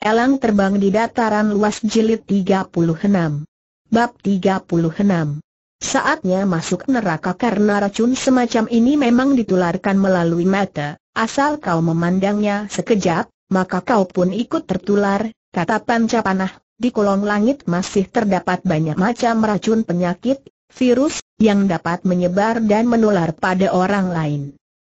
Elang terbang di dataran luas jilid 36. Bab 36. Saatnya masuk neraka karena racun semacam ini memang ditularkan melalui mata, asal kau memandangnya sekejap, maka kau pun ikut tertular, kata Pancapanah, di kolong langit masih terdapat banyak macam racun penyakit, virus, yang dapat menyebar dan menular pada orang lain.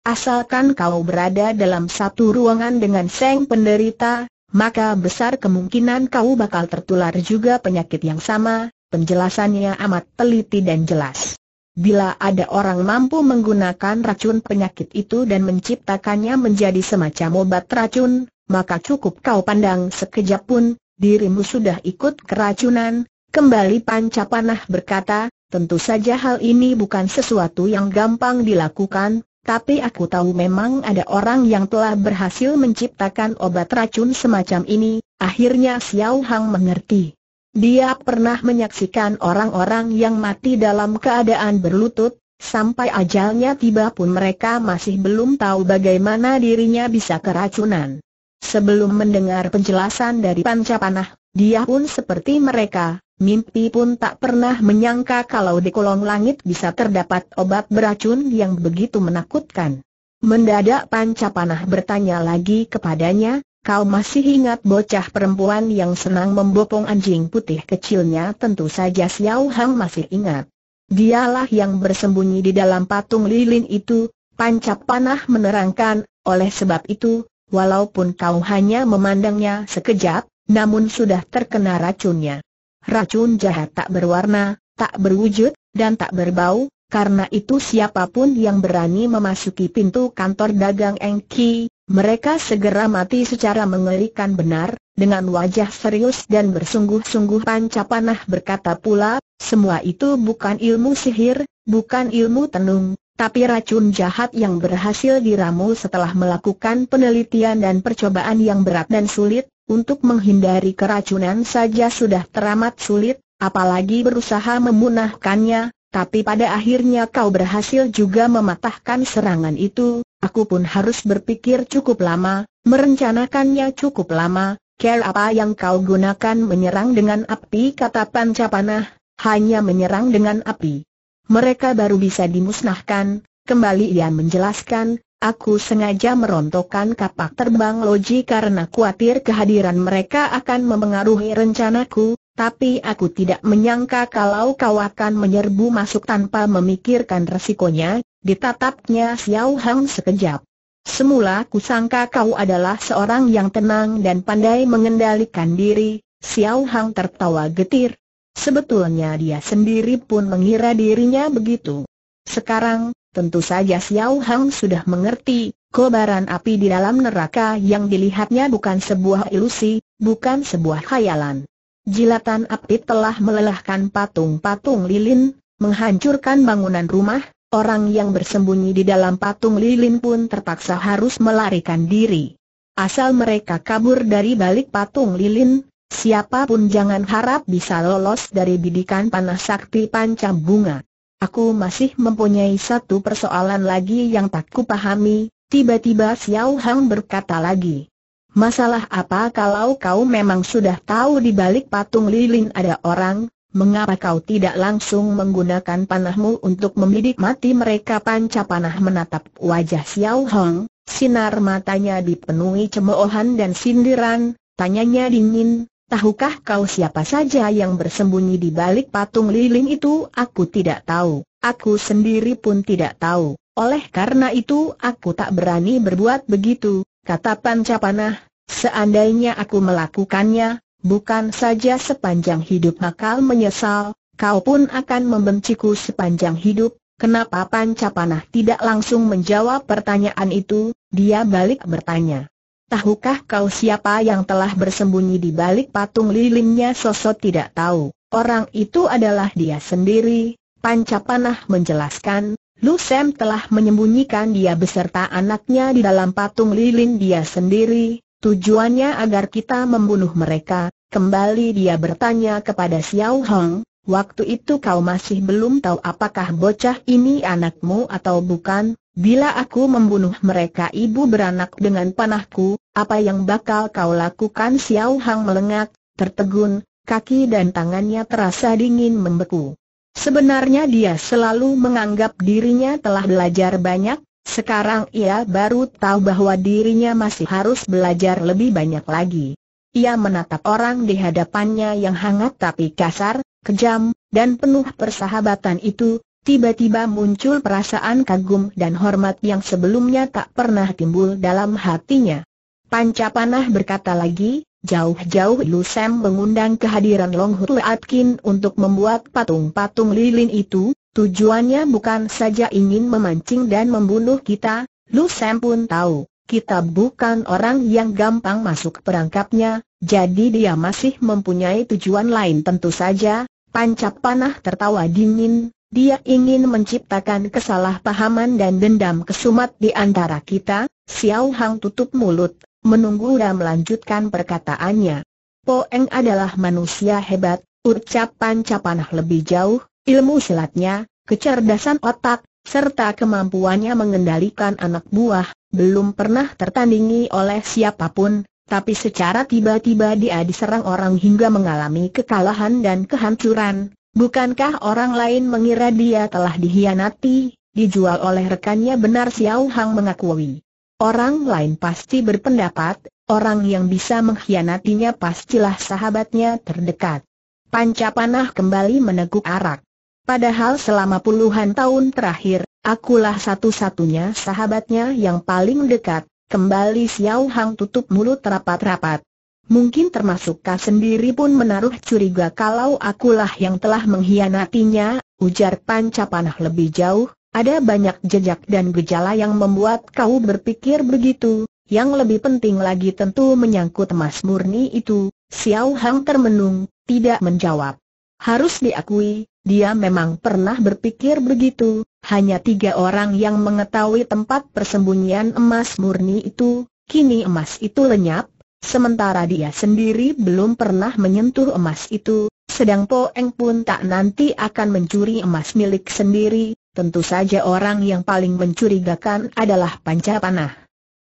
Asalkan kau berada dalam satu ruangan dengan seng penderita, maka besar kemungkinan kau bakal tertular juga penyakit yang sama, penjelasannya amat teliti dan jelas. Bila ada orang mampu menggunakan racun penyakit itu dan menciptakannya menjadi semacam obat racun, maka cukup kau pandang sekejap pun, dirimu sudah ikut keracunan. Kembali Pancapanah berkata, tentu saja hal ini bukan sesuatu yang gampang dilakukan, tapi aku tahu memang ada orang yang telah berhasil menciptakan obat racun semacam ini, akhirnya Xiao Hang mengerti. Dia pernah menyaksikan orang-orang yang mati dalam keadaan berlutut, sampai ajalnya tiba pun mereka masih belum tahu bagaimana dirinya bisa keracunan. Sebelum mendengar penjelasan dari Pancapanah, dia pun seperti mereka, Mimpi pun tak pernah menyangka kalau di kolong langit bisa terdapat obat beracun yang begitu menakutkan. Mendadak Pancapanah bertanya lagi kepadanya, kau masih ingat bocah perempuan yang senang membopong anjing putih kecilnya tentu saja Xiao Hang masih ingat. Dialah yang bersembunyi di dalam patung lilin itu, Pancapanah menerangkan, oleh sebab itu, walaupun kau hanya memandangnya sekejap, namun sudah terkena racunnya. Racun jahat tak berwarna, tak berwujud, dan tak berbau, karena itu siapa pun yang berani memasuki pintu kantor dagang Engki, mereka segera mati secara mengerikan benar, dengan wajah serius dan bersungguh-sungguh pancapanah berkata pula, semua itu bukan ilmu sihir, bukan ilmu tenung, tapi racun jahat yang berhasil diramu setelah melakukan penelitian dan percobaan yang berat dan sulit, untuk menghindari keracunan saja sudah teramat sulit, apalagi berusaha memunahkannya, tapi pada akhirnya kau berhasil juga mematahkan serangan itu, aku pun harus berpikir cukup lama, merencanakannya cukup lama, care apa yang kau gunakan menyerang dengan api? Kata Pancapanah, hanya menyerang dengan api. Mereka baru bisa dimusnahkan, kembali ia menjelaskan, Aku sengaja merontokkan kapak terbang loji karena khawatir kehadiran mereka akan memengaruhi rencanaku, tapi aku tidak menyangka kalau kau akan menyerbu masuk tanpa memikirkan resikonya, ditatapnya Xiao Hang sekejap. Semula kusangka kau adalah seorang yang tenang dan pandai mengendalikan diri, Xiao Hang tertawa getir. Sebetulnya dia sendiri pun mengira dirinya begitu. Sekarang, Tentu saja Xiao Hang sudah mengerti, kobaran api di dalam neraka yang dilihatnya bukan sebuah ilusi, bukan sebuah khayalan. Jilatan api telah melelahkan patung-patung lilin, menghancurkan bangunan rumah, orang yang bersembunyi di dalam patung lilin pun terpaksa harus melarikan diri. Asal mereka kabur dari balik patung lilin, siapa pun jangan harap bisa lolos dari bidikan panas sakti panca bunga. Aku masih mempunyai satu persoalan lagi yang tak kupahami, tiba-tiba Xiao Hang berkata lagi. Masalah apa kalau kau memang sudah tahu di balik patung lilin ada orang, mengapa kau tidak langsung menggunakan panahmu untuk membidik mati mereka panca panah menatap wajah Xiao Hang, sinar matanya dipenuhi cemoohan dan sindiran, tanyanya dingin, Tahukah kau siapa saja yang bersembunyi di balik patung lilin itu? Aku tidak tahu, aku sendiri pun tidak tahu. Oleh karena itu aku tak berani berbuat begitu, kata Pancapanah. Seandainya aku melakukannya, bukan saja sepanjang hidup bakal menyesal, kau pun akan membenciku sepanjang hidup. Kenapa Pancapanah tidak langsung menjawab pertanyaan itu? Dia balik bertanya. Tahukah kau siapa yang telah bersembunyi di balik patung lilinnya sosok tidak tahu. Orang itu adalah dia sendiri, Pancapanah menjelaskan, Lu Sam telah menyembunyikan dia beserta anaknya di dalam patung lilin dia sendiri, tujuannya agar kita membunuh mereka. Kembali dia bertanya kepada Xiao Hong, waktu itu kau masih belum tahu apakah bocah ini anakmu atau bukan, bila aku membunuh mereka ibu beranak dengan panahku, apa yang bakal kau lakukan Xiao Hang melengak, tertegun, kaki dan tangannya terasa dingin membeku. Sebenarnya dia selalu menganggap dirinya telah belajar banyak, sekarang ia baru tahu bahwa dirinya masih harus belajar lebih banyak lagi. Ia menatap orang di hadapannya yang hangat tapi kasar, kejam, dan penuh persahabatan itu, tiba-tiba muncul perasaan kagum dan hormat yang sebelumnya tak pernah timbul dalam hatinya. Panca Panah berkata lagi, jauh-jauh Lu Sam mengundang kehadiran Long Hu Atkin untuk membuat patung-patung lilin itu, tujuannya bukan saja ingin memancing dan membunuh kita, Lu Sam pun tahu, kita bukan orang yang gampang masuk perangkapnya, jadi dia masih mempunyai tujuan lain tentu saja, Pancap panah tertawa dingin, dia ingin menciptakan kesalahpahaman dan dendam kesumat di antara kita, Xiao Hang tutup mulut, menunggu dan melanjutkan perkataannya. Po Eng adalah manusia hebat, ucap Pancap panah lebih jauh, ilmu silatnya, kecerdasan otak, serta kemampuannya mengendalikan anak buah, belum pernah tertandingi oleh siapa pun, tapi secara tiba-tiba dia diserang orang hingga mengalami kekalahan dan kehancuran. Bukankah orang lain mengira dia telah dihianati, dijual oleh rekannya benar Xiao Hang mengakui. Orang lain pasti berpendapat, orang yang bisa mengkhianatinya pastilah sahabatnya terdekat. Panca panah kembali meneguk arak. Padahal selama puluhan tahun terakhir, akulah satu-satunya sahabatnya yang paling dekat, Kembali Xiao Hang tutup mulut rapat-rapat. Mungkin termasuk kau sendiri pun menaruh curiga kalau akulah yang telah mengkhianatinya, ujar panca panah lebih jauh, ada banyak jejak dan gejala yang membuat kau berpikir begitu, yang lebih penting lagi tentu menyangkut emas murni itu, Xiao Hang termenung, tidak menjawab. Harus diakui, dia memang pernah berpikir begitu, hanya tiga orang yang mengetahui tempat persembunyian emas murni itu, kini emas itu lenyap, sementara dia sendiri belum pernah menyentuh emas itu, sedang Po Eng pun tak nanti akan mencuri emas milik sendiri, tentu saja orang yang paling mencurigakan adalah Panca Panah.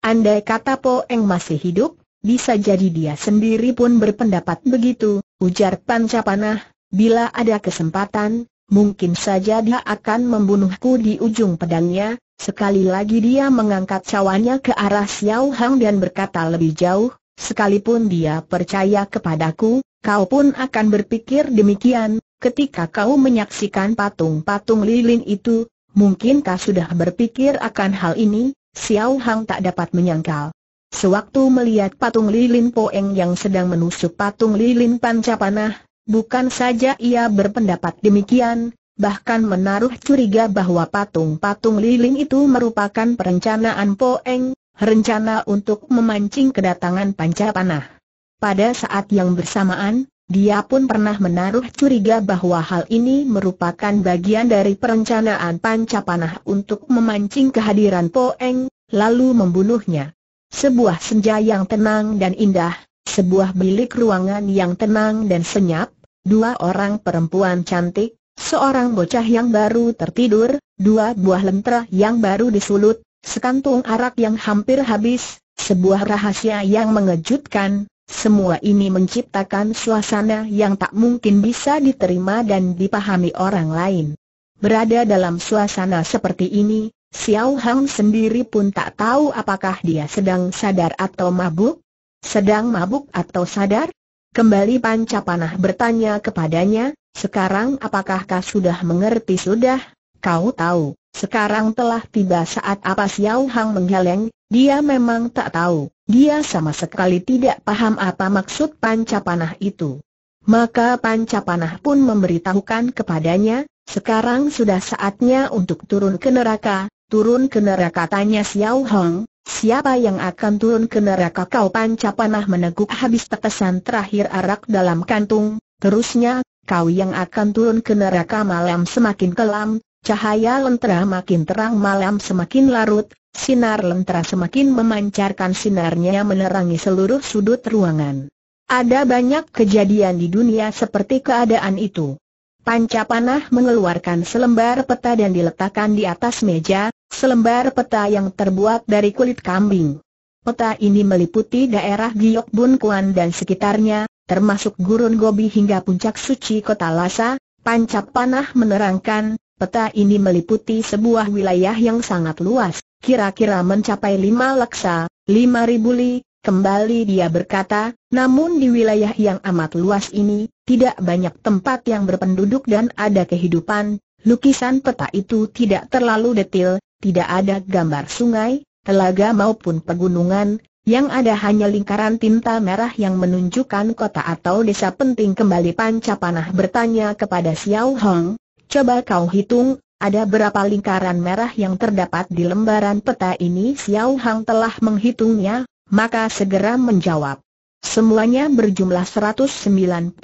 Andai kata Po Eng masih hidup, bisa jadi dia sendiri pun berpendapat begitu, ujar Panca Panah, Bila ada kesempatan, mungkin saja dia akan membunuhku di ujung pedangnya. Sekali lagi dia mengangkat cawannya ke arah Xiao Hang dan berkata lebih jauh, sekalipun dia percaya kepadaku, kau pun akan berpikir demikian, ketika kau menyaksikan patung-patung lilin itu, mungkinkah sudah berpikir akan hal ini, Xiao Hang tak dapat menyangkal. Sewaktu melihat patung lilin Poeng yang sedang menusuk patung lilin pancapanah, Bukan saja ia berpendapat demikian, bahkan menaruh curiga bahwa patung-patung lilin itu merupakan perencanaan Poeng, rencana untuk memancing kedatangan panah. Pada saat yang bersamaan, dia pun pernah menaruh curiga bahwa hal ini merupakan bagian dari perencanaan panah untuk memancing kehadiran Poeng, lalu membunuhnya. Sebuah senja yang tenang dan indah, sebuah bilik ruangan yang tenang dan senyap, dua orang perempuan cantik, seorang bocah yang baru tertidur, dua buah lentera yang baru disulut, sekantung arak yang hampir habis, sebuah rahasia yang mengejutkan, semua ini menciptakan suasana yang tak mungkin bisa diterima dan dipahami orang lain. Berada dalam suasana seperti ini, Xiao Hang sendiri pun tak tahu apakah dia sedang sadar atau mabuk. Sedang mabuk atau sadar? Kembali Panca Panah bertanya kepadanya, sekarang apakah kau sudah mengerti sudah? Kau tahu, sekarang telah tiba saat apa Xiao Hang menggeleng, dia memang tak tahu, dia sama sekali tidak paham apa maksud Panca Panah itu. Maka Panca Panah pun memberitahukan kepadanya, sekarang sudah saatnya untuk turun ke neraka, turun ke neraka tanya Xiao Hang, Siapa yang akan turun ke neraka? Kau panca panah meneguk habis tetesan terakhir arak dalam kantung, terusnya, kau yang akan turun ke neraka malam semakin kelam, cahaya lentera makin terang malam semakin larut, sinar lentera semakin memancarkan sinarnya menerangi seluruh sudut ruangan. Ada banyak kejadian di dunia seperti keadaan itu. Pancapanah mengeluarkan selembar peta dan diletakkan di atas meja, selembar peta yang terbuat dari kulit kambing. Peta ini meliputi daerah Giok Bun Kuan dan sekitarnya, termasuk gurun Gobi hingga puncak suci kota Lhasa. Pancapanah menerangkan, peta ini meliputi sebuah wilayah yang sangat luas, kira-kira mencapai lima laksa, lima ribu li, Kembali dia berkata, namun di wilayah yang amat luas ini, tidak banyak tempat yang berpenduduk dan ada kehidupan. Lukisan peta itu tidak terlalu detil, tidak ada gambar sungai, telaga maupun pegunungan, yang ada hanya lingkaran tinta merah yang menunjukkan kota atau desa penting kembali pancapanah bertanya kepada Xiao Hong, coba kau hitung, ada berapa lingkaran merah yang terdapat di lembaran peta ini Xiao Hong telah menghitungnya, maka segera menjawab. Semuanya berjumlah 191,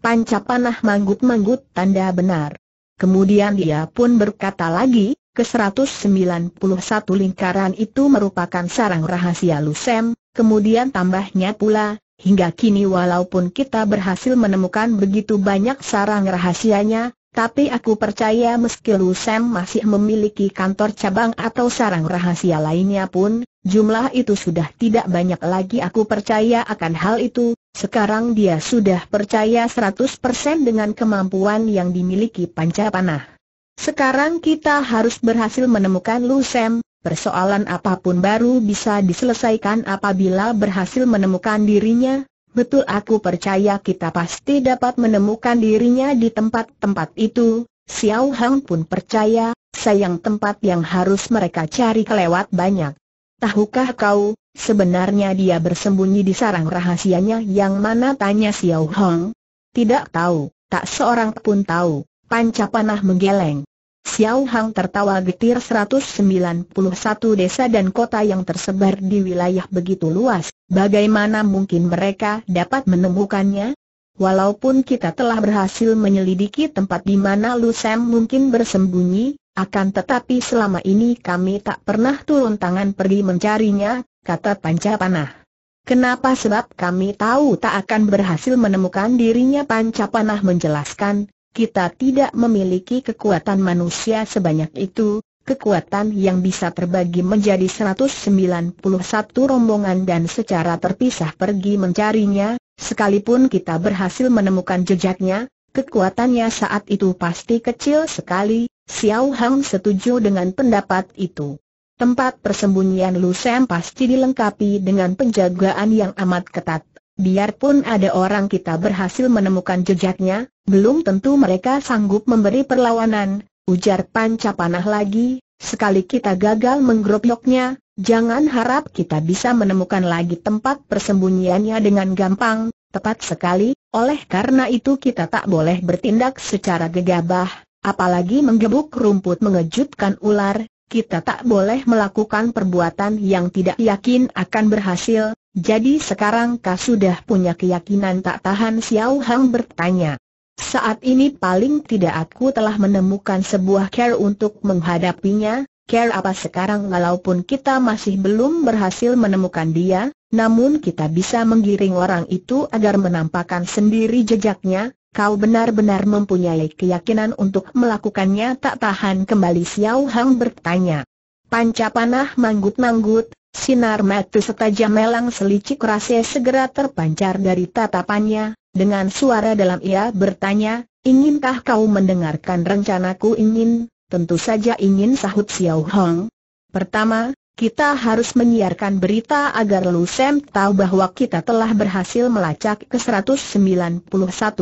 pancapanah manggut-manggut tanda benar. Kemudian dia pun berkata lagi, ke 191 lingkaran itu merupakan sarang rahasia Lusem, kemudian tambahnya pula, hingga kini walaupun kita berhasil menemukan begitu banyak sarang rahasianya, tapi aku percaya meski Lu Sam masih memiliki kantor cabang atau sarang rahasia lainnya pun, jumlah itu sudah tidak banyak lagi aku percaya akan hal itu, sekarang dia sudah percaya 100% dengan kemampuan yang dimiliki Pancapanah. Sekarang kita harus berhasil menemukan Lu Sam, persoalan apa pun baru bisa diselesaikan apabila berhasil menemukan dirinya, Betul aku percaya kita pasti dapat menemukan dirinya di tempat-tempat itu, Xiao Hang pun percaya, sayang tempat yang harus mereka cari kelewat banyak. Tahukah kau, sebenarnya dia bersembunyi di sarang rahasianya yang mana tanya Xiao Hang? Tidak tahu, tak seorang pun tahu, panca panah menggeleng. Xiao Hang tertawa getir 191 desa dan kota yang tersebar di wilayah begitu luas, bagaimana mungkin mereka dapat menemukannya? Walaupun kita telah berhasil menyelidiki tempat di mana Lu Sam mungkin bersembunyi, akan tetapi selama ini kami tak pernah turun tangan pergi mencarinya, kata Panca Panah. Kenapa sebab kami tahu tak akan berhasil menemukan dirinya Panca Panah menjelaskan, kita tidak memiliki kekuatan manusia sebanyak itu, kekuatan yang bisa terbagi menjadi 191 rombongan dan secara terpisah pergi mencarinya, sekalipun kita berhasil menemukan jejaknya, kekuatannya saat itu pasti kecil sekali, Xiao Hang setuju dengan pendapat itu. Tempat persembunyian Lu Sam pasti dilengkapi dengan penjagaan yang amat ketat. Biarpun ada orang kita berhasil menemukan jejaknya, belum tentu mereka sanggup memberi perlawanan, ujar panca panah lagi, sekali kita gagal menggerobyoknya, jangan harap kita bisa menemukan lagi tempat persembunyiannya dengan gampang, tepat sekali, oleh karena itu kita tak boleh bertindak secara gegabah, apalagi menggebuk rumput mengejutkan ular, kita tak boleh melakukan perbuatan yang tidak yakin akan berhasil, jadi sekarang kau sudah punya keyakinan tak tahan Xiao Hang bertanya. Saat ini paling tidak aku telah menemukan sebuah care untuk menghadapinya, care apa sekarang walaupun kita masih belum berhasil menemukan dia, namun kita bisa menggiring orang itu agar menampakkan sendiri jejaknya, kau benar-benar mempunyai keyakinan untuk melakukannya tak tahan kembali Xiao Hang bertanya. Panca panah manggut-manggut, Sinar mata setajam melang selicik rasa segera terpancar dari tatapannya, dengan suara dalam ia bertanya, inginkah kau mendengarkan rencanaku ingin, tentu saja ingin sahut Xiao Hong. Pertama, kita harus menyiarkan berita agar Lu Sem tahu bahwa kita telah berhasil melacak ke 191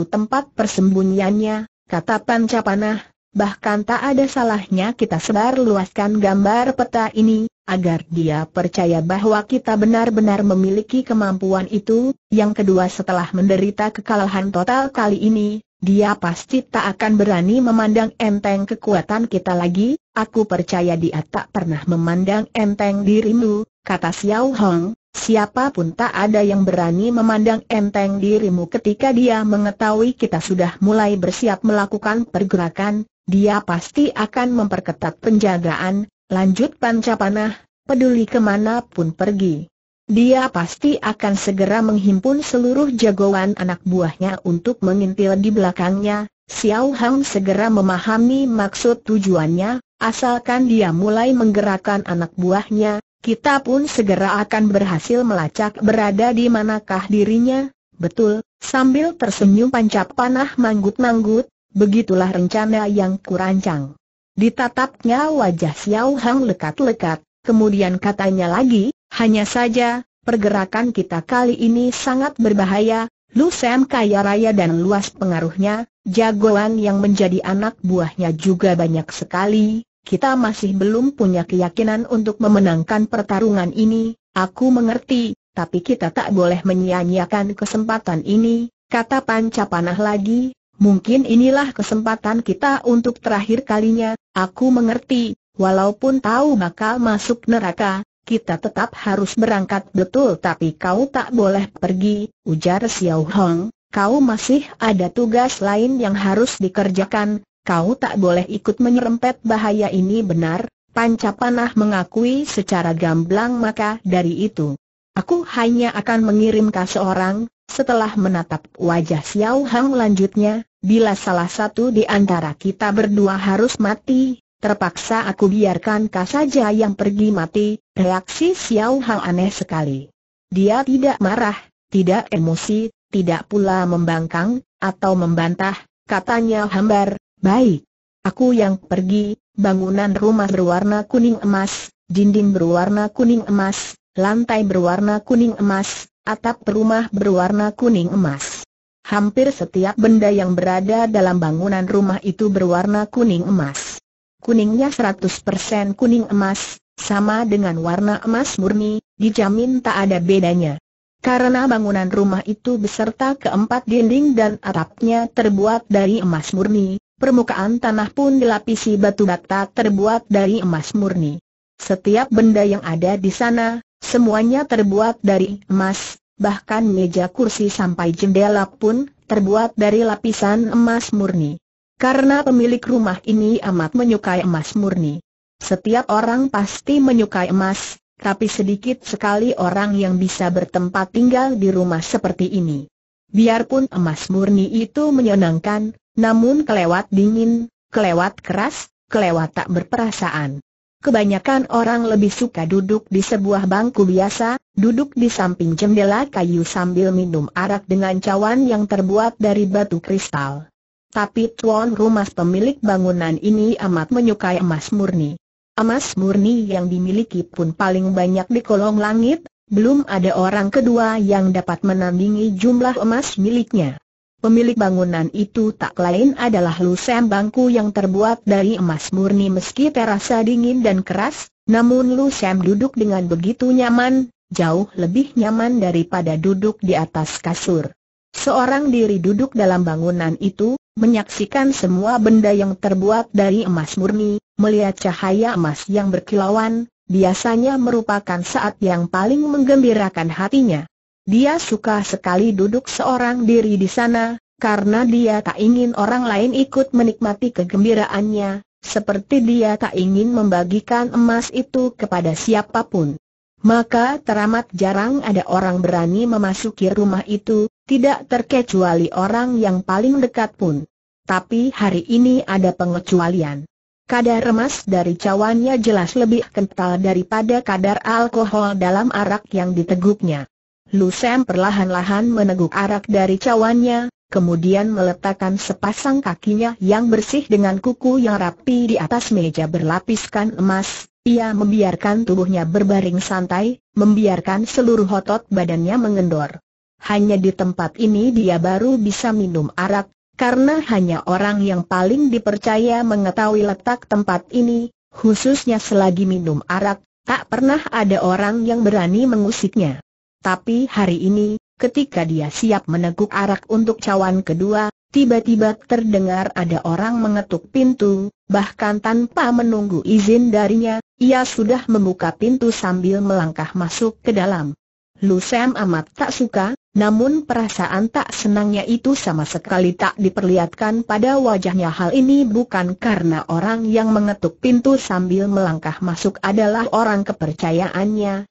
tempat persembunyiannya, kata Pancapanah, bahkan tak ada salahnya kita sebar luaskan gambar peta ini, agar dia percaya bahwa kita benar-benar memiliki kemampuan itu. Yang kedua setelah menderita kekalahan total kali ini, dia pasti tak akan berani memandang enteng kekuatan kita lagi, aku percaya dia tak pernah memandang enteng dirimu, kata Xiao Hong, siapa pun tak ada yang berani memandang enteng dirimu ketika dia mengetahui kita sudah mulai bersiap melakukan pergerakan, dia pasti akan memperketat penjagaan, lanjut Pancapanah, peduli ke mana pun pergi. Dia pasti akan segera menghimpun seluruh jagoan anak buahnya untuk mengintil di belakangnya, Xiao Hang segera memahami maksud tujuannya, asalkan dia mulai menggerakkan anak buahnya, kita pun segera akan berhasil melacak berada di manakah dirinya. Betul, sambil tersenyum pancap panah manggut-manggut, begitulah rencana yang kurancang. Ditatapnya wajah Xiao Hang lekat-lekat, kemudian katanya lagi, hanya saja, pergerakan kita kali ini sangat berbahaya, Lu Sam kaya raya dan luas pengaruhnya, jagoan yang menjadi anak buahnya juga banyak sekali, kita masih belum punya keyakinan untuk memenangkan pertarungan ini, aku mengerti, tapi kita tak boleh menyia-nyiakan kesempatan ini, kata Pancapanah lagi, mungkin inilah kesempatan kita untuk terakhir kalinya, aku mengerti, walaupun tahu bakal masuk neraka, kita tetap harus berangkat. Betul tapi kau tak boleh pergi, ujar Xiao Hong, kau masih ada tugas lain yang harus dikerjakan, kau tak boleh ikut menyerempet bahaya ini benar, Pancapanah mengakui secara gamblang maka dari itu. Aku hanya akan mengirim kau seorang, setelah menatap wajah Xiao Hong lanjutnya, bila salah satu di antara kita berdua harus mati, Terpaksa aku biarkan kau saja yang pergi mati, reaksi Xiao Hang aneh sekali. Dia tidak marah, tidak emosi, tidak pula membangkang, atau membantah, katanya hambar, baik. Aku yang pergi, bangunan rumah berwarna kuning emas, dinding berwarna kuning emas, lantai berwarna kuning emas, atap rumah berwarna kuning emas. Hampir setiap benda yang berada dalam bangunan rumah itu berwarna kuning emas. Kuningnya 100% kuning emas, sama dengan warna emas murni, dijamin tak ada bedanya. Karena bangunan rumah itu beserta keempat dinding dan atapnya terbuat dari emas murni, permukaan tanah pun dilapisi batu bata terbuat dari emas murni. Setiap benda yang ada di sana, semuanya terbuat dari emas, bahkan meja kursi sampai jendela pun terbuat dari lapisan emas murni. Karena pemilik rumah ini amat menyukai emas murni. Setiap orang pasti menyukai emas, tapi sedikit sekali orang yang bisa bertempat tinggal di rumah seperti ini. Biarpun emas murni itu menyenangkan, namun kelewat dingin, kelewat keras, kelewat tak berperasaan. Kebanyakan orang lebih suka duduk di sebuah bangku biasa, duduk di samping jendela kayu sambil minum arak dengan cawan yang terbuat dari batu kristal. Tapi tuan rumah pemilik bangunan ini amat menyukai emas murni. Emas murni yang dimiliki pun paling banyak di kolong langit, belum ada orang kedua yang dapat menandingi jumlah emas miliknya. Pemilik bangunan itu tak lain adalah Lusem bangku yang terbuat dari emas murni meski terasa dingin dan keras, namun Lusem duduk dengan begitu nyaman, jauh lebih nyaman daripada duduk di atas kasur. Seorang diri duduk dalam bangunan itu, menyaksikan semua benda yang terbuat dari emas murni, melihat cahaya emas yang berkilauan, biasanya merupakan saat yang paling menggembirakan hatinya. Dia suka sekali duduk seorang diri di sana, karena dia tak ingin orang lain ikut menikmati kegembiraannya, seperti dia tak ingin membagikan emas itu kepada siapa pun. Maka teramat jarang ada orang berani memasuki rumah itu, tidak terkecuali orang yang paling dekat pun. Tapi hari ini ada pengecualian. Kadar emas dari cawannya jelas lebih kental daripada kadar alkohol dalam arak yang diteguknya. Lu Sam perlahan-lahan meneguk arak dari cawannya, kemudian meletakkan sepasang kakinya yang bersih dengan kuku yang rapi di atas meja berlapiskan emas, ia membiarkan tubuhnya berbaring santai, membiarkan seluruh otot badannya mengendor. Hanya di tempat ini dia baru bisa minum arak, karena hanya orang yang paling dipercaya mengetahui letak tempat ini, khususnya selagi minum arak, tak pernah ada orang yang berani mengusiknya. Tapi hari ini, ketika dia siap meneguk arak untuk cawan kedua, tiba-tiba terdengar ada orang mengetuk pintu, bahkan tanpa menunggu izin darinya, ia sudah membuka pintu sambil melangkah masuk ke dalam. Lu Sam amat tak suka, namun perasaan tak senangnya itu sama sekali tak diperlihatkan pada wajahnya hal ini bukan karena orang yang mengetuk pintu sambil melangkah masuk adalah orang kepercayaannya,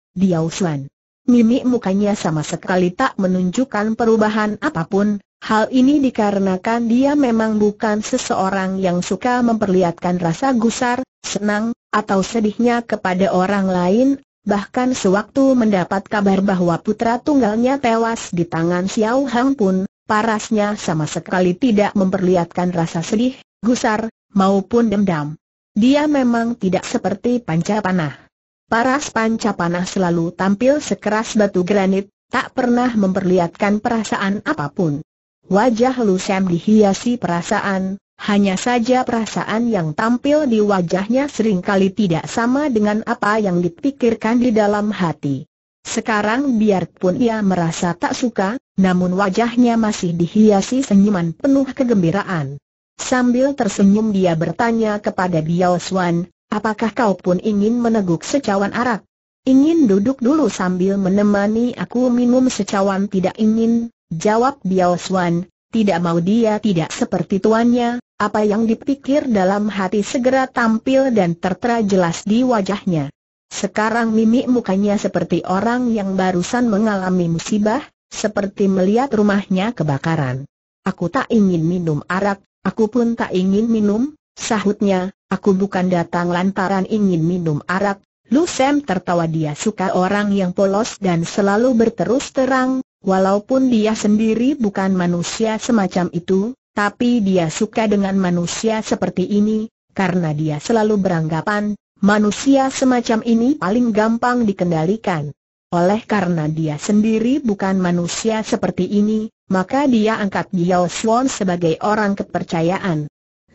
Suan. Mimik mukanya sama sekali tak menunjukkan perubahan apa pun, Hal ini dikarenakan dia memang bukan seseorang yang suka memperlihatkan rasa gusar, senang, atau sedihnya kepada orang lain, bahkan sewaktu mendapat kabar bahwa putra tunggalnya tewas di tangan Xiao Hang pun, parasnya sama sekali tidak memperlihatkan rasa sedih, gusar, maupun dendam. Dia memang tidak seperti panca panah. Paras panca panah selalu tampil sekeras batu granit, tak pernah memperlihatkan perasaan apa pun. Wajah Lu Sam dihiasi perasaan, hanya saja perasaan yang tampil di wajahnya sering kali tidak sama dengan apa yang dipikirkan di dalam hati. Sekarang biarpun ia merasa tak suka, namun wajahnya masih dihiasi senyuman penuh kegembiraan. Sambil tersenyum dia bertanya kepada Biao Swan, apakah kau pun ingin meneguk secawan arak? Ingin duduk dulu sambil menemani aku minum secawan tidak ingin, Jawab Biao Swan, tidak mau dia tidak seperti tuannya, apa yang dipikir dalam hati segera tampil dan tertera jelas di wajahnya. Sekarang mimik mukanya seperti orang yang barusan mengalami musibah, seperti melihat rumahnya kebakaran. Aku tak ingin minum arak, aku pun tak ingin minum, sahutnya, aku bukan datang lantaran ingin minum arak. Lu Sam tertawa dia suka orang yang polos dan selalu berterus terang, Walaupun dia sendiri bukan manusia semacam itu, tapi dia suka dengan manusia seperti ini, karena dia selalu beranggapan, manusia semacam ini paling gampang dikendalikan. Oleh karena dia sendiri bukan manusia seperti ini, maka dia angkat Biao Swan sebagai orang kepercayaan.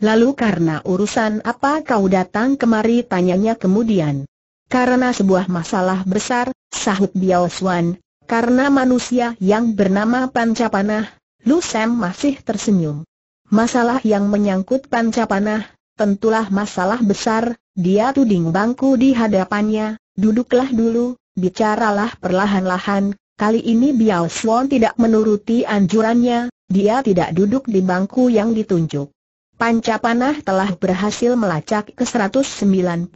Lalu karena urusan apa kau datang kemari tanyanya kemudian. Karena sebuah masalah besar, sahut Biao Swan, karena manusia yang bernama Pancapanah, Lu Sam masih tersenyum. Masalah yang menyangkut Pancapanah, tentulah masalah besar, dia tuding bangku di hadapannya, duduklah dulu, bicaralah perlahan-lahan, kali ini Biao Swan tidak menuruti anjurannya, dia tidak duduk di bangku yang ditunjuk. Pancapanah telah berhasil melacak ke 191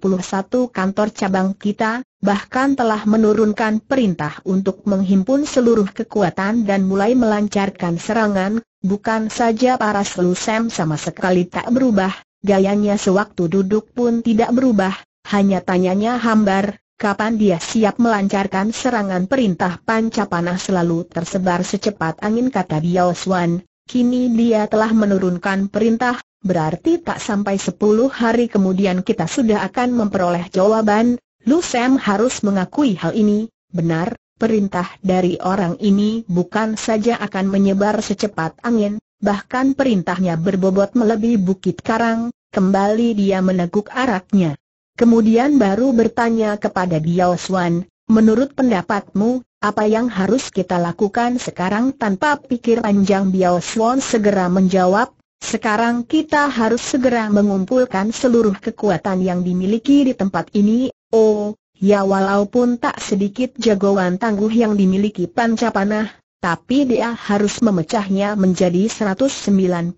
kantor cabang kita, bahkan telah menurunkan perintah untuk menghimpun seluruh kekuatan dan mulai melancarkan serangan, bukan saja para selusem sama sekali tak berubah, gayanya sewaktu duduk pun tidak berubah, hanya tanyanya hambar, kapan dia siap melancarkan serangan perintah pancapanah selalu tersebar secepat angin kata Biao Swan, kini dia telah menurunkan perintah, berarti tak sampai sepuluh hari kemudian kita sudah akan memperoleh jawaban, Lu Sam harus mengakui hal ini, benar, perintah dari orang ini bukan saja akan menyebar secepat angin, bahkan perintahnya berbobot melebihi bukit karang, kembali dia meneguk araknya. Kemudian baru bertanya kepada Biao Swan, menurut pendapatmu, apa yang harus kita lakukan sekarang tanpa pikir panjang Biao Swan segera menjawab, sekarang kita harus segera mengumpulkan seluruh kekuatan yang dimiliki di tempat ini, Oh, ya walaupun tak sedikit jagoan tangguh yang dimiliki Pancapanah, tapi dia harus memecahnya menjadi 191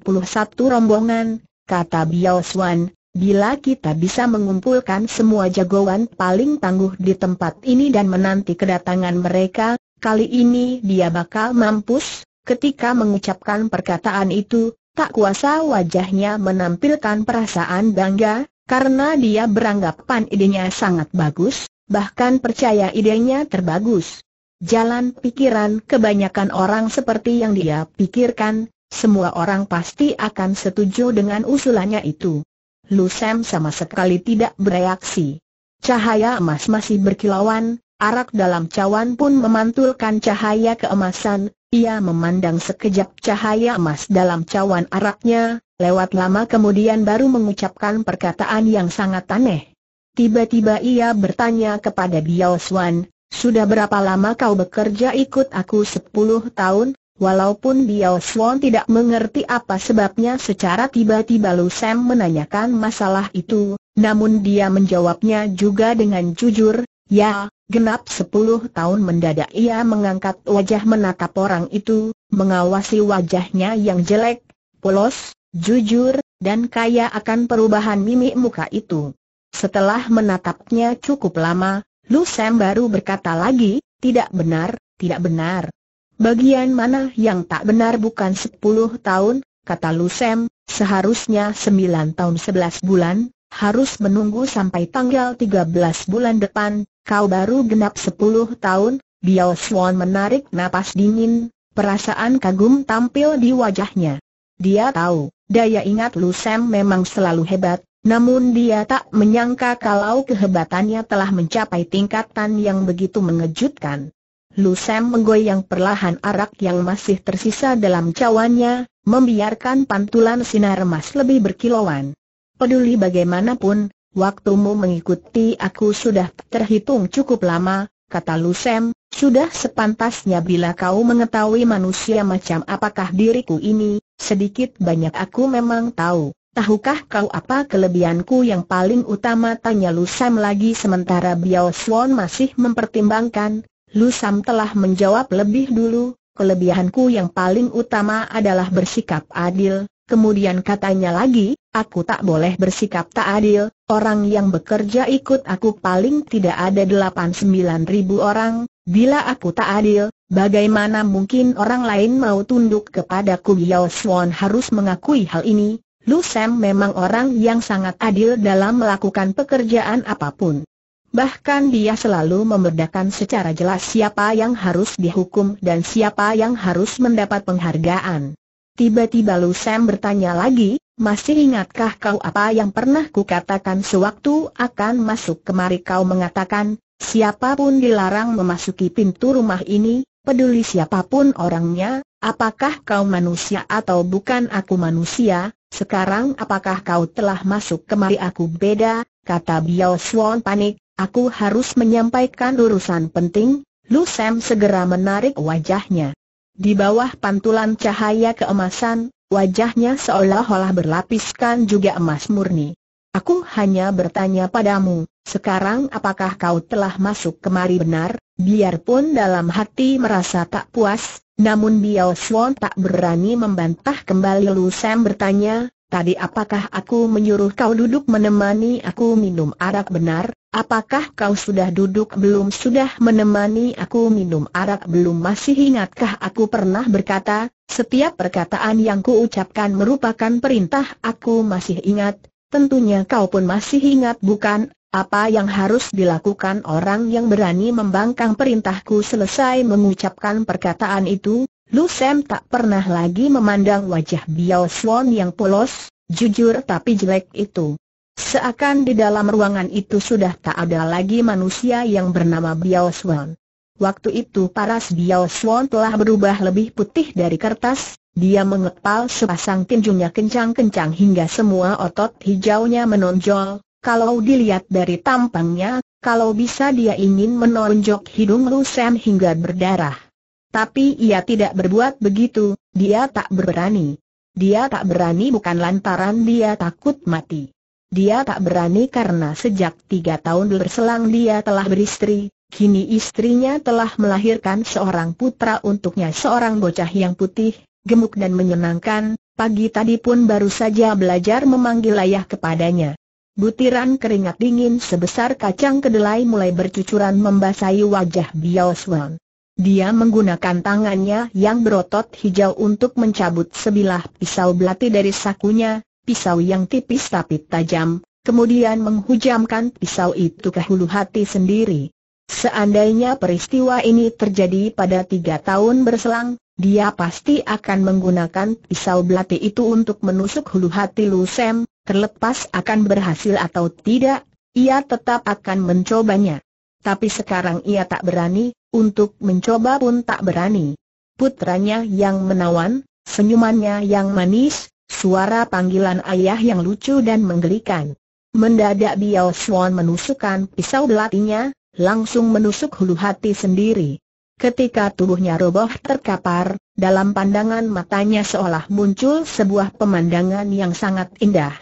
rombongan, kata Biao Swan. Bila kita bisa mengumpulkan semua jagoan paling tangguh di tempat ini dan menanti kedatangan mereka, kali ini dia bakal mampus. Ketika mengucapkan perkataan itu, tak kuasa wajahnya menampilkan perasaan bangga, karena dia beranggapan idenya sangat bagus, bahkan percaya idenya terbagus. Jalan pikiran kebanyakan orang seperti yang dia pikirkan, semua orang pasti akan setuju dengan usulannya itu. Lu Sam sama sekali tidak bereaksi. Cahaya emas masih berkilauan, arak dalam cawan pun memantulkan cahaya keemasan, ia memandang sekejap cahaya emas dalam cawan araknya, Lewat lama kemudian baru mengucapkan perkataan yang sangat aneh. Tiba-tiba ia bertanya kepada Biao Swan, sudah berapa lama kau bekerja ikut aku sepuluh tahun? Walaupun Biao Swan tidak mengerti apa sebabnya secara tiba-tiba Lu Sam menanyakan masalah itu, namun dia menjawabnya juga dengan jujur, ya, genap sepuluh tahun mendadak ia mengangkat wajah menatap orang itu, mengawasi wajahnya yang jelek, polos, jujur, dan kaya akan perubahan mimik muka itu. Setelah menatapnya cukup lama, Lu Sam baru berkata lagi, tidak benar, tidak benar. Bagian mana yang tak benar bukan 10 tahun, kata Lu Sam, seharusnya 9 tahun 11 bulan, harus menunggu sampai tanggal 13 bulan depan, kau baru genap 10 tahun, Biao Swan menarik napas dingin, perasaan kagum tampil di wajahnya. Dia tahu, daya ingat Lu Sam memang selalu hebat, namun dia tak menyangka kalau kehebatannya telah mencapai tingkatan yang begitu mengejutkan. Lu Sam menggoyang perlahan arak yang masih tersisa dalam cawannya, membiarkan pantulan sinar emas lebih berkilauan. Peduli bagaimanapun, waktumu mengikuti aku sudah terhitung cukup lama, kata Lu Sem, sudah sepantasnya bila kau mengetahui manusia macam apakah diriku ini, sedikit banyak aku memang tahu. Tahukah kau apa kelebihanku yang paling utama? Tanya Lu Sam lagi sementara Biao Swan masih mempertimbangkan. Lu Sam telah menjawab lebih dulu, kelebihanku yang paling utama adalah bersikap adil, Kemudian katanya lagi, aku tak boleh bersikap tak adil, orang yang bekerja ikut aku paling tidak ada 8-9 ribu orang, bila aku tak adil, bagaimana mungkin orang lain mau tunduk kepadaku Yao Swan harus mengakui hal ini, Lu Sam memang orang yang sangat adil dalam melakukan pekerjaan apa pun. Bahkan dia selalu membedakan secara jelas siapa yang harus dihukum dan siapa yang harus mendapat penghargaan. Tiba-tiba Lu Sam bertanya lagi, masih ingatkah kau apa yang pernah kukatakan sewaktu akan masuk kemari? Kau mengatakan, siapa pun dilarang memasuki pintu rumah ini, peduli siapa pun orangnya, apakah kau manusia atau bukan aku manusia, sekarang apakah kau telah masuk kemari? Aku beda, kata Biao Swan panik, aku harus menyampaikan urusan penting, Lu Sam segera menarik wajahnya. Di bawah pantulan cahaya keemasan, wajahnya seolah-olah berlapiskan juga emas murni. Aku hanya bertanya padamu, sekarang apakah kau telah masuk kemari benar? Biarpun dalam hati merasa tak puas, namun Biao Swan tak berani membantah kembali Lu Sam bertanya, tadi apakah aku menyuruh kau duduk menemani aku minum arak benar? Apakah kau sudah duduk belum sudah menemani aku minum arak belum? Masih ingatkah aku pernah berkata, setiap perkataan yang kuucapkan merupakan perintah. Aku masih ingat, tentunya kau pun masih ingat bukan, apa yang harus dilakukan orang yang berani membangkang perintahku selesai mengucapkan perkataan itu, Lu Sam tak pernah lagi memandang wajah Biao Swan yang polos, jujur tapi jelek itu. Seakan di dalam ruangan itu sudah tak ada lagi manusia yang bernama Biao Swan. Waktu itu paras Biao Swan telah berubah lebih putih dari kertas, dia mengepal sepasang tinjunya kencang-kencang hingga semua otot hijaunya menonjol. Kalau dilihat dari tampangnya, kalau bisa dia ingin menonjok hidung Lu Sam hingga berdarah. Tapi ia tidak berbuat begitu, dia tak berani. Dia tak berani bukan lantaran dia takut mati. Dia tak berani karena sejak tiga tahun berselang dia telah beristri, kini istrinya telah melahirkan seorang putra untuknya seorang bocah yang putih, gemuk dan menyenangkan, pagi tadi pun baru saja belajar memanggil ayah kepadanya. Butiran keringat dingin sebesar kacang kedelai mulai bercucuran membasahi wajah Biao Swan. Dia menggunakan tangannya yang berotot hijau untuk mencabut sebilah pisau belati dari sakunya, pisau yang tipis tapi tajam, kemudian menghujamkan pisau itu ke hulu hati sendiri. Seandainya peristiwa ini terjadi pada tiga tahun berselang, dia pasti akan menggunakan pisau belati itu untuk menusuk hulu hati Lu Sem, terlepas akan berhasil atau tidak, ia tetap akan mencobanya. Tapi sekarang ia tak berani, untuk mencoba pun tak berani. Putranya yang menawan, senyumannya yang manis, Suara panggilan ayah yang lucu dan menggelikan. Mendadak Biao Swan menusukkan pisau belatinya, langsung menusuk hulu hati sendiri. Ketika tubuhnya roboh terkapar, dalam pandangan matanya seolah muncul sebuah pemandangan yang sangat indah.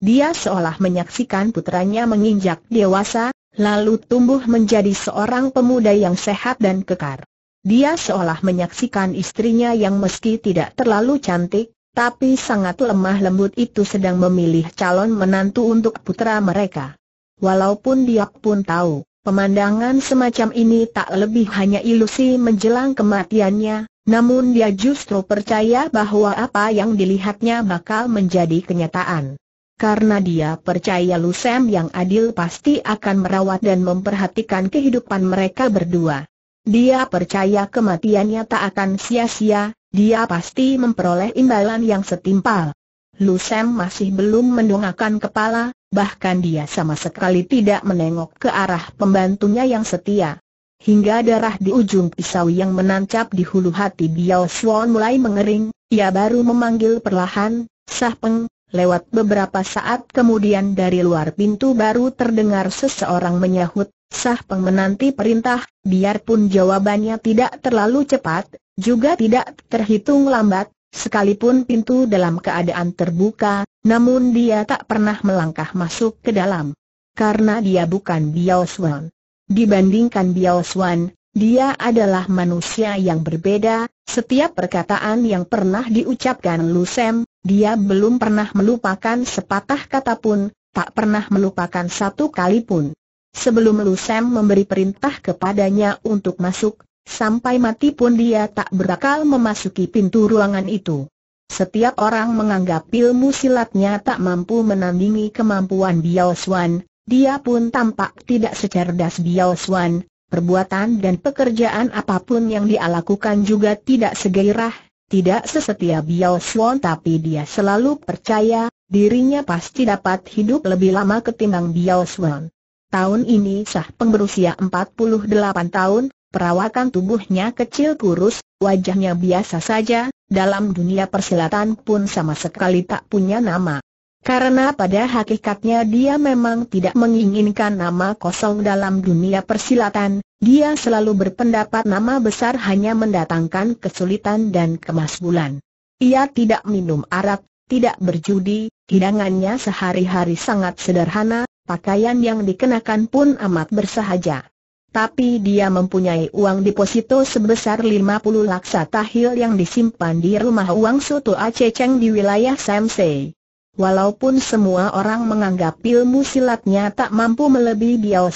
Dia seolah menyaksikan putranya menginjak dewasa, lalu tumbuh menjadi seorang pemuda yang sehat dan kekar. Dia seolah menyaksikan istrinya yang meski tidak terlalu cantik, tapi sangat lemah lembut itu sedang memilih calon menantu untuk putra mereka. Walaupun dia pun tahu, pemandangan semacam ini tak lebih hanya ilusi menjelang kematiannya, namun dia justru percaya bahwa apa yang dilihatnya bakal menjadi kenyataan. Karena dia percaya Lu Sam yang adil pasti akan merawat dan memperhatikan kehidupan mereka berdua. Dia percaya kematiannya tak akan sia-sia, dia pasti memperoleh imbalan yang setimpal. Lu Sam masih belum mendongakkan kepala, bahkan dia sama sekali tidak menengok ke arah pembantunya yang setia hingga darah di ujung pisau yang menancap di hulu hati Biao Swan mulai mengering, ia baru memanggil perlahan, Sah Peng, lewat beberapa saat kemudian dari luar pintu baru terdengar seseorang menyahut, Sah Peng menanti perintah, biarpun jawabannya tidak terlalu cepat, juga tidak terhitung lambat, sekalipun pintu dalam keadaan terbuka, namun dia tak pernah melangkah masuk ke dalam. Karena dia bukan Biao Swan. Dibandingkan Biao Swan, dia adalah manusia yang berbeda, setiap perkataan yang pernah diucapkan Lu Sem, dia belum pernah melupakan sepatah kata pun, tak pernah melupakan satu kali pun. Sebelum Lu Sem memberi perintah kepadanya untuk masuk, sampai mati pun dia tak berakal memasuki pintu ruangan itu. Setiap orang menganggap ilmu silatnya tak mampu menandingi kemampuan Biao Swan, dia pun tampak tidak secerdas Biao Swan, perbuatan dan pekerjaan apa pun yang dia lakukan juga tidak segairah, tidak sesetia Biao Swan tapi dia selalu percaya, dirinya pasti dapat hidup lebih lama ketimbang Biao Swan. Tahun ini sah Peng berusia 48 tahun, perawakan tubuhnya kecil kurus, wajahnya biasa saja, dalam dunia persilatan pun sama sekali tak punya nama. Karena pada hakikatnya dia memang tidak menginginkan nama kosong dalam dunia persilatan, dia selalu berpendapat nama besar hanya mendatangkan kesulitan dan kemasbulan. Ia tidak minum arak, tidak berjudi, hidangannya sehari-hari sangat sederhana, pakaian yang dikenakan pun amat bersahaja. Tapi dia mempunyai uang deposito sebesar 50 laksa tahil yang disimpan di rumah uang Soto Aceceng di wilayah Samsei. Walaupun semua orang menganggap ilmu silatnya tak mampu melebihi Biao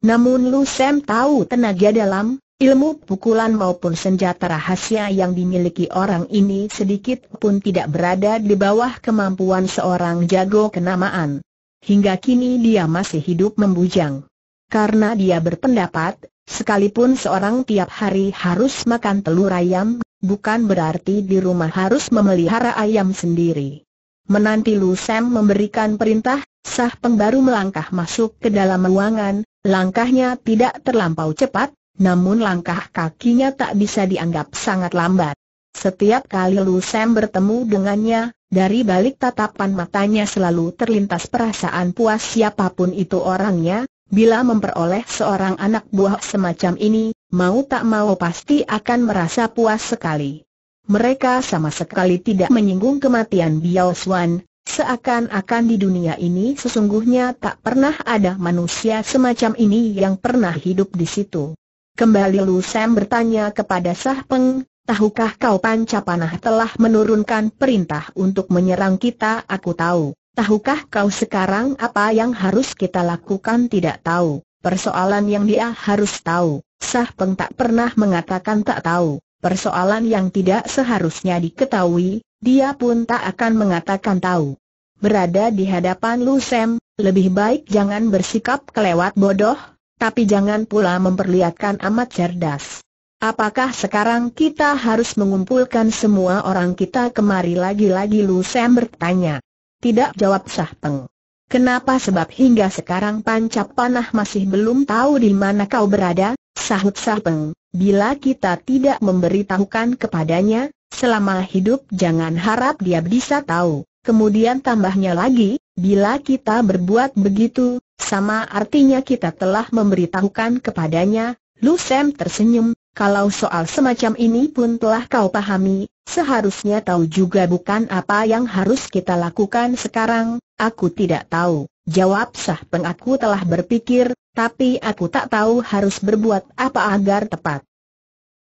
namun Lu Sam tahu tenaga dalam, ilmu pukulan maupun senjata rahasia yang dimiliki orang ini sedikit pun tidak berada di bawah kemampuan seorang jago kenamaan. Hingga kini dia masih hidup membujang. Karena dia berpendapat, sekalipun seorang tiap hari harus makan telur ayam, bukan berarti di rumah harus memelihara ayam sendiri. Menanti Lu Sam memberikan perintah, sah pembaru melangkah masuk ke dalam ruangan, langkahnya tidak terlampau cepat, namun langkah kakinya tak bisa dianggap sangat lambat. Setiap kali Lu Sam bertemu dengannya, dari balik tatapan matanya selalu terlintas perasaan puas siapa pun itu orangnya, bila memperoleh seorang anak buah semacam ini, mau tak mau pasti akan merasa puas sekali. Mereka sama sekali tidak menyinggung kematian Biao Swan, seakan-akan di dunia ini sesungguhnya tak pernah ada manusia semacam ini yang pernah hidup di situ. Kembali Lu Sam bertanya kepada Sah Peng, tahukah kau Pancapanah telah menurunkan perintah untuk menyerang kita? Aku tahu. Tahukah kau sekarang apa yang harus kita lakukan? Tidak tahu. Persoalan yang dia harus tahu. Sah Peng tak pernah mengatakan tak tahu persoalan yang tidak seharusnya diketahui, dia pun tak akan mengatakan tahu. Berada di hadapan Lu Sem, lebih baik jangan bersikap kelewat bodoh, tapi jangan pula memperlihatkan amat cerdas. Apakah sekarang kita harus mengumpulkan semua orang kita kemari lagi-lagi Lu Sem bertanya. Tidak jawab Sah Peng. Kenapa sebab hingga sekarang Pancap Panah masih belum tahu di mana kau berada? Sahut Sah Peng. Bila kita tidak memberitahukan kepadanya, selama hidup jangan harap dia bisa tahu. Kemudian tambahnya lagi, bila kita berbuat begitu, sama artinya kita telah memberitahukan kepadanya, Lu Sam tersenyum, kalau soal semacam ini pun telah kau pahami, seharusnya tahu juga bukan apa yang harus kita lakukan sekarang, aku tidak tahu. Jawab sah peng aku telah berpikir, tapi aku tak tahu harus berbuat apa agar tepat.